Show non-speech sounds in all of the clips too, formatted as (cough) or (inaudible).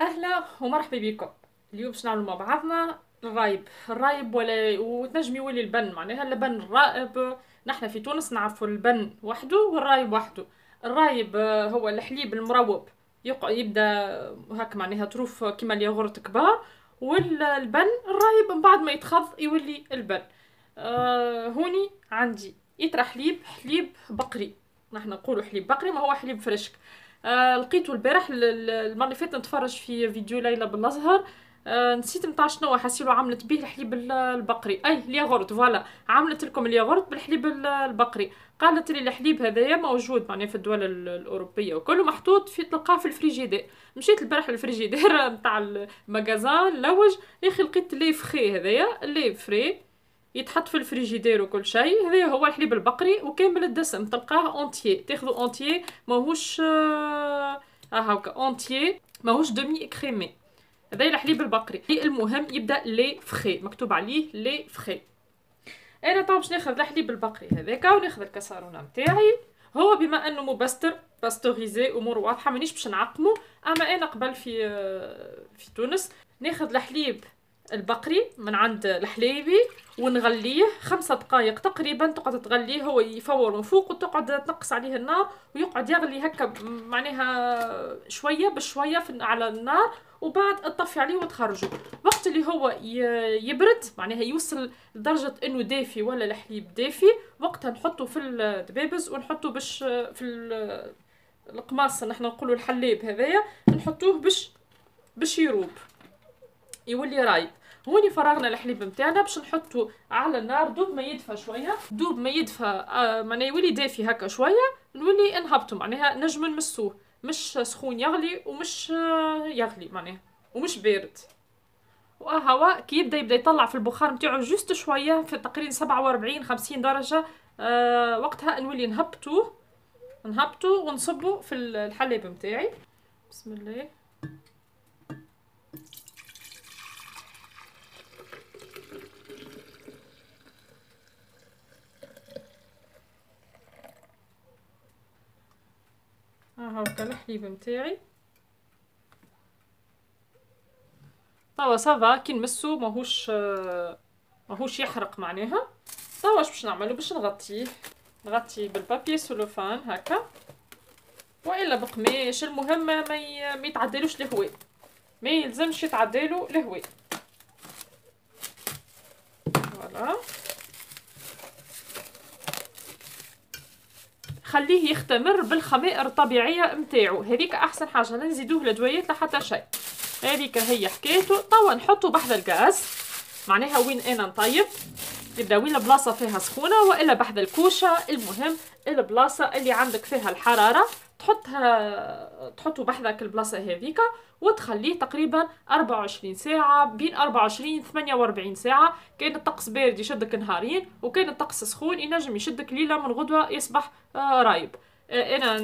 أهلا ومرحبا بكم. اليوم باش نعملوا مع بعضنا الرايب الرايب ولا وتنجم يولي البن. معناها اللبن الرائب. نحنا في تونس نعرفوا البن وحده والرايب وحده. الرايب هو الحليب المروب. يقع يبدأ هاك معناها تروف كيما الياغورت كبار. والبن الرايب من بعد ما يتخض يولي البن. آه هوني عندي. يطرح حليب حليب بقري. نحنا نقولوا حليب بقري ما هو حليب frais آه لقيتو البارح المرة اللي فاتت نتفرج في فيديو ليلى بالازهر آه نسيت نتاع شنو حسيلو عملت به الحليب البقري. أي الياغورت voilà. عملت لكم الياغورت بالحليب البقري. قالت لي الحليب هذايا موجود معناها في الدول الأوروبية وكله محطوط في تلقاه في الفريجيدير. مشيت البارح للفريجيدير (laughs) نتاع ال magasin لوج يا أخي لقيت lait frais هذايا lait frais. يتحط في الفريجيدير وكل شيء. هذا هو الحليب البقري وكامل الدسم تلقاه entier تاخذو entier ماهوش آه هاكا entier ماهوش demi-écrémé هذا الحليب البقري. المهم يبدأ lait frais مكتوب عليه lait frais. أنا طبعا باش ناخذ الحليب البقري هذاك وناخذ الكسرونة نتاعي. هو بما أنه مبستر pasteurisé أمور واضحة مانيش باش نعقمه. أما أنا قبل في في تونس ناخذ الحليب البقري من عند الحليبي ونغليه خمسة دقائق تقريبا تقعد تغليه هو يفور من فوق وتقعد تنقص عليه النار ويقعد يغلي هكا معناها شوية بشوية على النار وبعد تطفي عليه وتخرجه. وقت اللي هو يبرد معناها يوصل لدرجة إنه دافي ولا الحليب دافي وقتها نحطه في الدبابز ونحطه باش في القماص نحن نقولوا الحليب هذايا نحطوه باش باش يروب. يولي رايب هوني فرغنا الحليب نتاعنا باش نحطو على النار. دوب ما يدفى شوية. دوب ما يدفى آه معناها يولي دافي هكا شوية. نولي نهبطو معناها نجم نمسوه. مش سخون يغلي ومش آه يغلي معناها ومش بارد. وهوا كي يبدأ يبدأ يطلع في البخار نتاعو جوست شوية في تقريبا 47 50 درجة. آه وقتها نولي نهبطوه نهبطو ونصبو في الحليب نتاعي بسم الله. ها هاكا الحليب نتاعي توا ça va كي نمسو ماهوش ماهوش يحرق معناها. توا باش نعملو؟ باش نغطيه نغطيه بال papier cellophane هكا. وإلا بقماش المهم ما ما يتعدلوش الهواء ما يلزمش يتعدلو الهواء voilà. خليه يختمر بالخمائر الطبيعية نتاعو هذيك أحسن حاجة لا نزيدوه لدويات لحتى شيء. هذيك هي حكايته. توا نحطو بحذا الغاز. معناها وين أنا نطيب؟ يبدأ وين البلاصة فيها سخونة وإلا بحذا الكوشة. المهم البلاصة اللي عندك فيها الحرارة تحطها تحطو بحذاك البلاصة هذيك وتخليه تقريبا 24 ساعة. بين 24 48 ساعة. كاين الطقس بارد يشدك نهارين وكاين الطقس سخون ينجم يشدك ليلة من غدوة يصبح آه رايب. آه أنا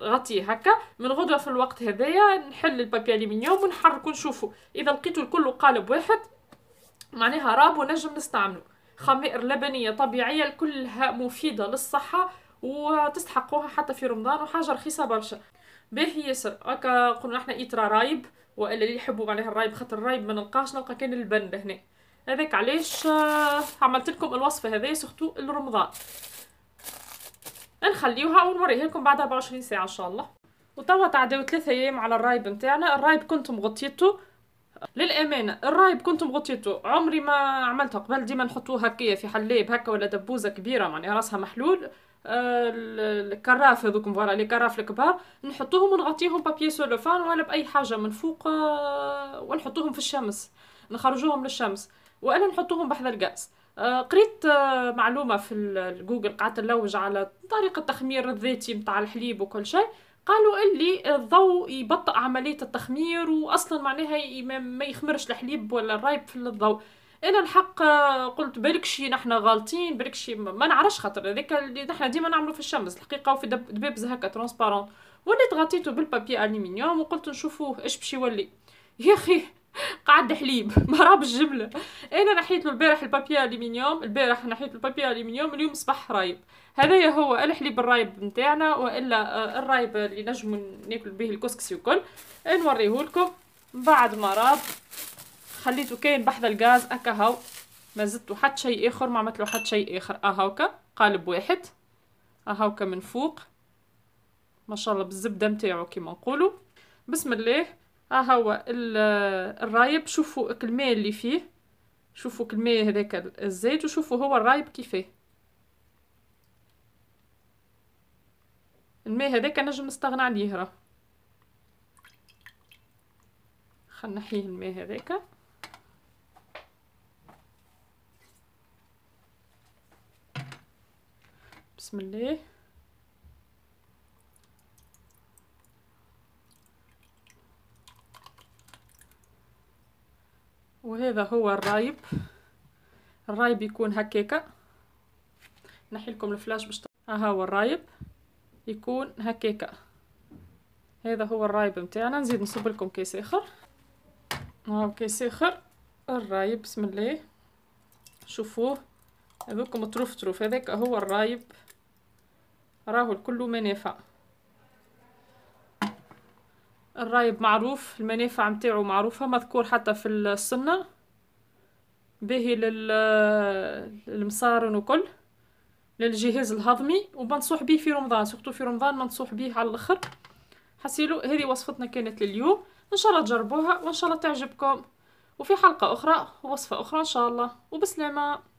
نغطيه هكا. من غدوة في الوقت هذايا نحل ال papier aluminium ونحرك ونشوفو. إذا لقيتو الكل قالب واحد معناها راب ونجم نستعملو. خمائر لبنية طبيعية كلها مفيدة للصحة وتستحقوها حتى في رمضان وحاجة رخيصة برشا. باهي ياسر هكا قلنا إحنا ايترا رايب وإلا اللي يحبوا معناها الرايب خاطر الرايب ما نلقاش نلقى كان البن لهنا هذاك علاش آه، عملت لكم الوصفة هذه surtout لرمضان نخليوها ونوريها لكم بعد 24 ساعة إن شاء الله. وتوا تعداو ثلاثة أيام على الرايب نتاعنا. الرايب كنت مغطيته للأمانة الرايب كنت مغطيته. عمري ما عملته. قبل ديما نحطوه هكايا في حليب هكا ولا دبوزة كبيرة معناها راسها محلول. ال carafes هذوك voilà les carafes الكبار. نحطوهم ونغطيهم papier cellophane ولا بأي حاجة من فوق آه، ونحطوهم في الشمس. نخرجوهم للشمس. وأنا نحطوهم بحذا الغاز آه، قريت آه، معلومة في الجوجل قعدت نلوج على طريقة التخمير الذاتي نتاع الحليب وكل شيء. قالوا اللي الضوء يبطئ عملية التخمير واصلا معناها ما يخمرش الحليب ولا الرايب في الضوء. أنا الحق قلت بالكشي نحنا غالطين بالكشي ما نعرفش خاطر. هذاك اللي نحنا ديما نعملو في الشمس الحقيقة وفي دبابز هكا transparent وليت غطيته بال papier aluminium وقلت نشوفوه إيش باش يولي. يا أخي (laughs) قعد حليب ما راب الجمله أنا نحيت له البارح البابي الومنيوم البارح نحيت البابي الومنيوم اليوم صبح رايب. هذايا هو الحليب الرايب نتاعنا وإلا الرايب اللي نجمو ناكل به الكسكسي وكل نوريه لكم. بعد ما راب خليته كاين بحذا الغاز هكا هاو. ما زدتو حتى شيء آخر ما عملت له حتى شيء آخر. اهاوكا قالب واحد. اهاوكا من فوق. ما شاء الله بالزبدة نتاعو كيما نقولوا بسم الله. ها هو الرايب شوفوا الماء اللي فيه. شوفوا الماء هذاك الزيت وشوفوا هو الرايب كيفاه. الماء هذاك نجم نستغنى عليه راه. خلينا نحيه الماء هذاك. بسم الله. وهذا هو الرايب. الرايب يكون هكاكا. نحي لكم الفلاش باش ها هو الرايب. يكون هكاكا. هذا هو الرايب نتاعنا. نزيد نصب لكم كيس آخر. هاو كيس آخر. الرايب بسم الله. شوفوه. هذوكم طروف طروف هذاك هو الرايب. راهو الكل منافع. الرايب معروف المنافع متاعو معروفة مذكور حتى في السنة. باهي للمصارن وكل للجهاز الهضمي ومنصوح به في رمضان surtout في رمضان منصوح به على الأخر. حسيلو هذه وصفتنا كانت لليوم. إن شاء الله تجربوها وإن شاء الله تعجبكم. وفي حلقة أخرى وصفة أخرى إن شاء الله. وبسلامة.